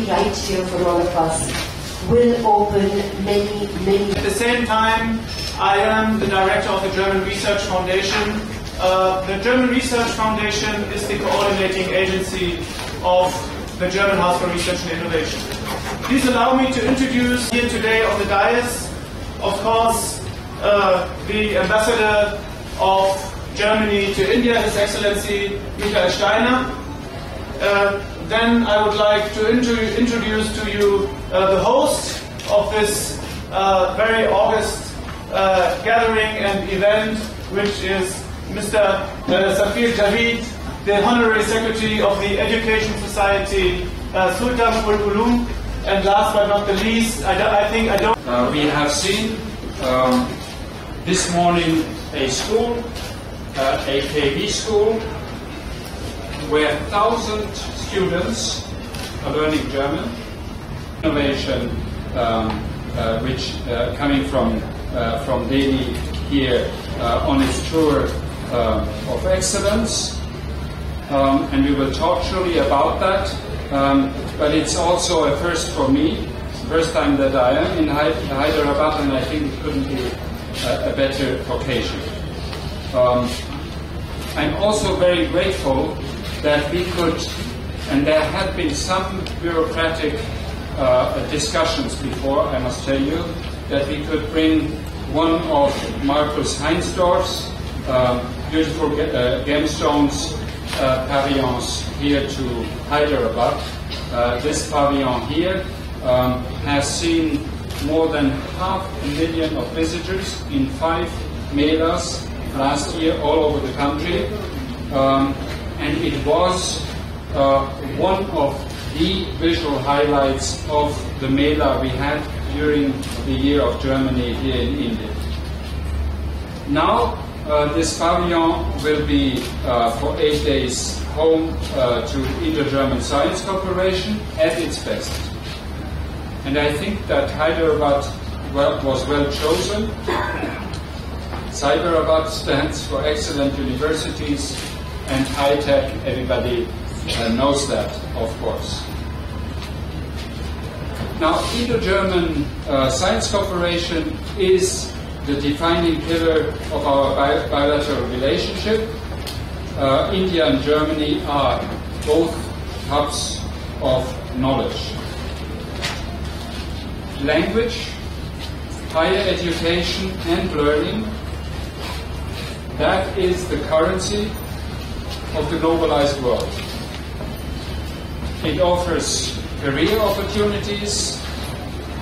right here for all of us will open many, many. At the same time, I am the director of the German Research Foundation. Uh, the German Research Foundation is the coordinating agency of the German House for Research and Innovation. Please allow me to introduce here today on the dais, of course, uh, the ambassador of Germany to India, His Excellency Michael Steiner. Uh, then I would like to introduce to you uh, the host of this uh, very August uh, gathering and event, which is Mr. Uh, Zafar Javeed, the Honorary Secretary of the Education Society, uh, Sultan Ulum, and last but not the least, I, I think I don't. Uh, we have seen um, this morning a school, uh, a KV school, where thousand students are learning German. Innovation, um, uh, which uh, coming from uh, from Delhi here uh, on its tour uh, of excellence, um, and we will talk surely about that. Um, but it's also a first for me. First time that I am in Hyderabad, and I think it couldn't be a, a better occasion. Um, I'm also very grateful that we could, and there had been some bureaucratic uh, discussions before, I must tell you, that we could bring one of Markus Heinsdorff's uh, beautiful uh, gemstones uh, pavilions here to Hyderabad. Uh, this pavilion here um, has seen more than half a million of visitors in five melas last year all over the country. Um, and it was uh, one of the visual highlights of the Mela we had during the year of Germany here in India. Now, uh, this pavilion will be uh, for eight days home uh, to Indo-German Science Cooperation at its best. And I think that Hyderabad well, was well chosen. Cyberabad stands for excellent universities and high tech, everybody uh, knows that, of course. Now, Indo-German uh, Science Cooperation is the defining pillar of our bi bilateral relationship. Uh, India and Germany are both hubs of knowledge. Language, higher education and learning, that is the currency of the globalized world. It offers career opportunities,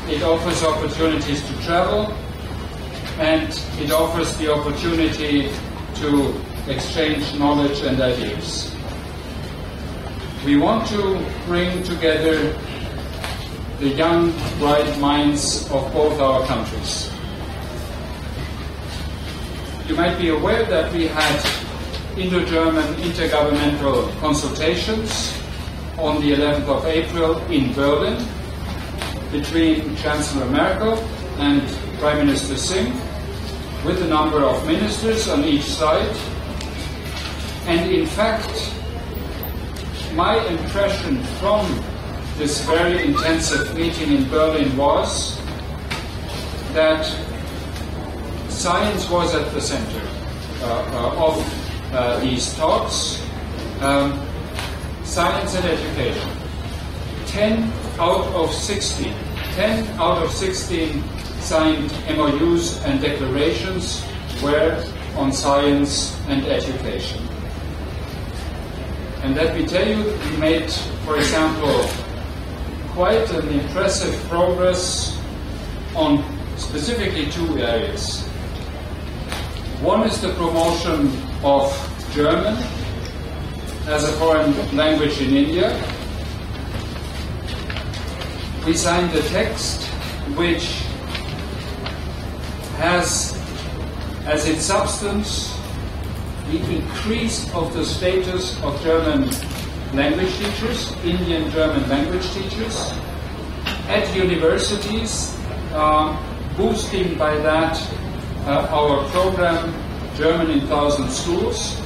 it offers opportunities to travel, and it offers the opportunity to exchange knowledge and ideas. We want to bring together the young, bright minds of both our countries. You might be aware that we had Indo-German intergovernmental consultations on the 11th of April in Berlin between Chancellor Merkel and Prime Minister Singh with a number of ministers on each side. And in fact, my impression from this very intensive meeting in Berlin was that science was at the center uh, uh, of uh, these talks. Um, science and education. 10 out of 16, 10 out of 16 signed MOUs and declarations were on science and education. And let me tell you, we made, for example, quite an impressive progress on specifically two areas. One is the promotion of German as a foreign language in India. We signed a text which has as its substance the increase of the status of German language teachers, Indian German language teachers, at universities, uh, boosting by that uh, our program German in Thousand Schools.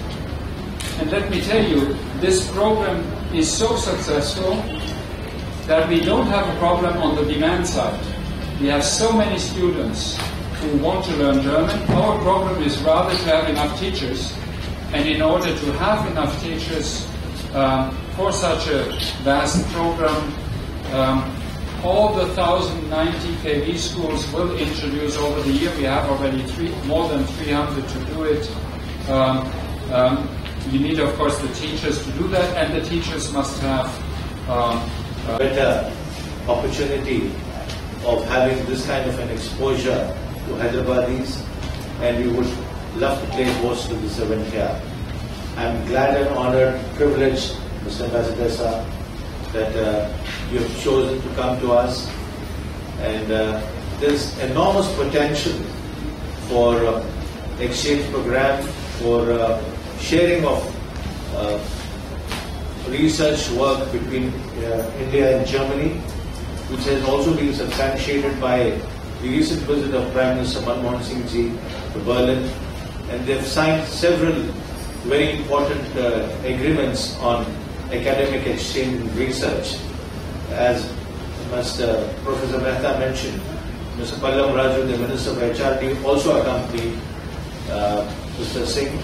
And let me tell you, this program is so successful that we don't have a problem on the demand side. We have so many students who want to learn German. Our problem is rather to have enough teachers. And in order to have enough teachers um, for such a vast program, um, all the 1090 KV schools will introduce over the year. We have already three, more than 300 to do it. Um, um, you need, of course, the teachers to do that, and the teachers must have um, uh, better opportunity of having this kind of an exposure to Hyderabadis, and we would love to play host to this event here. I'm glad and honored, privileged, Mr. Ambassador, that uh, you have chosen to come to us, and uh, there's enormous potential for uh, exchange program, for uh, sharing of uh, research work between uh, India and Germany, which has also been substantiated by the recent visit of Prime Minister Manmohan Singh ji to Berlin, and they've signed several very important agreements on academic exchange and research. As Mr. Professor Mehta mentioned, Mr. Pallam Raju, the Minister of HRD, also accompanied uh, Mr. Singh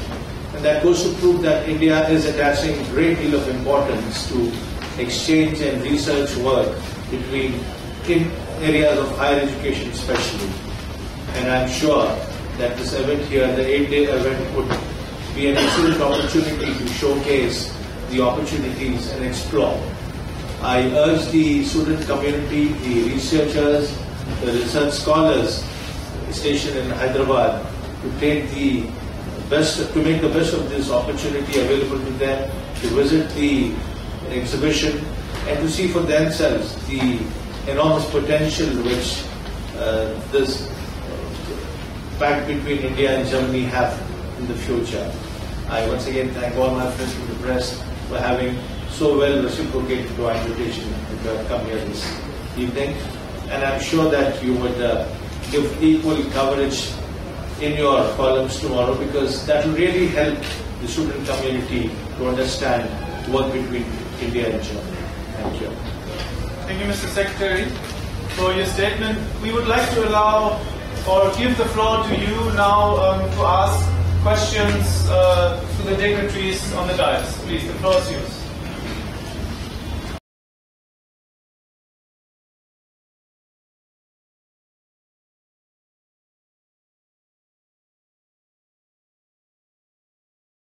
and that goes to prove that India is attaching a great deal of importance to exchange and research work between in areas of higher education especially. And I'm sure that this event here, the eight-day event, would be an excellent opportunity to showcase the opportunities and explore. I urge the student community, the researchers, the research scholars stationed in Hyderabad to take the best to make the best of this opportunity available to them to visit the exhibition and to see for themselves the enormous potential which uh, this pact between India and Germany have in the future. I once again thank all my friends from the press for having so well reciprocated to our invitation to come here this evening. And I'm sure that you would uh, give equal coverage in your columns tomorrow because that will really help the student community to understand work between India and Germany. Thank you. Thank you, Mr. Secretary, for your statement. We would like to allow or give the floor to you now um, to ask questions uh, the dignitaries on the dais. Please, the floor is yours.